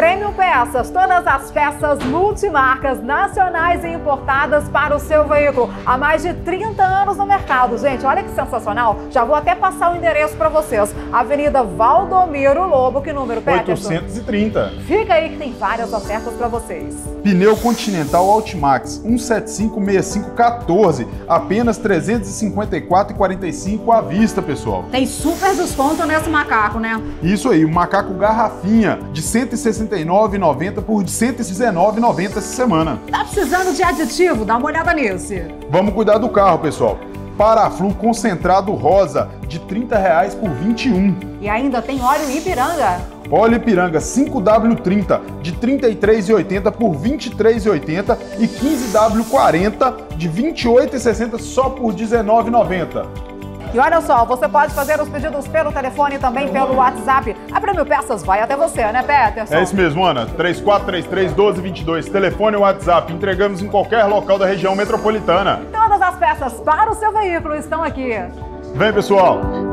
Prêmio Peças, todas as peças multimarcas nacionais e importadas para o seu veículo. Há mais de 30 anos no mercado, gente. Olha que sensacional. Já vou até passar o endereço para vocês. Avenida Valdomiro Lobo, que número, Peterson? 830. Fica aí que tem várias ofertas para vocês. Pneu Continental Altimax 1756514, apenas 354,45 à vista, pessoal. Tem super desconto nesse macaco, né? Isso aí, o macaco garrafinha de 169,90 por 119,90 essa semana. Tá precisando de aditivo? Dá uma olhada nesse. Vamos cuidar do carro, pessoal. Paraflu concentrado rosa de 30 reais por 21. E ainda tem óleo Ipiranga. Óleo Ipiranga 5W30 de R$ 33,80 por R$ 23,80 e 15W40 de R$ 28,60 só por R$ 19,90. E olha só, você pode fazer os pedidos pelo telefone e também pelo WhatsApp. A Prêmio Peças vai até você, né, Peterson? É isso mesmo, Ana. 3433-1222, telefone e WhatsApp. Entregamos em qualquer local da região metropolitana. Todas as peças para o seu veículo estão aqui. Vem, pessoal!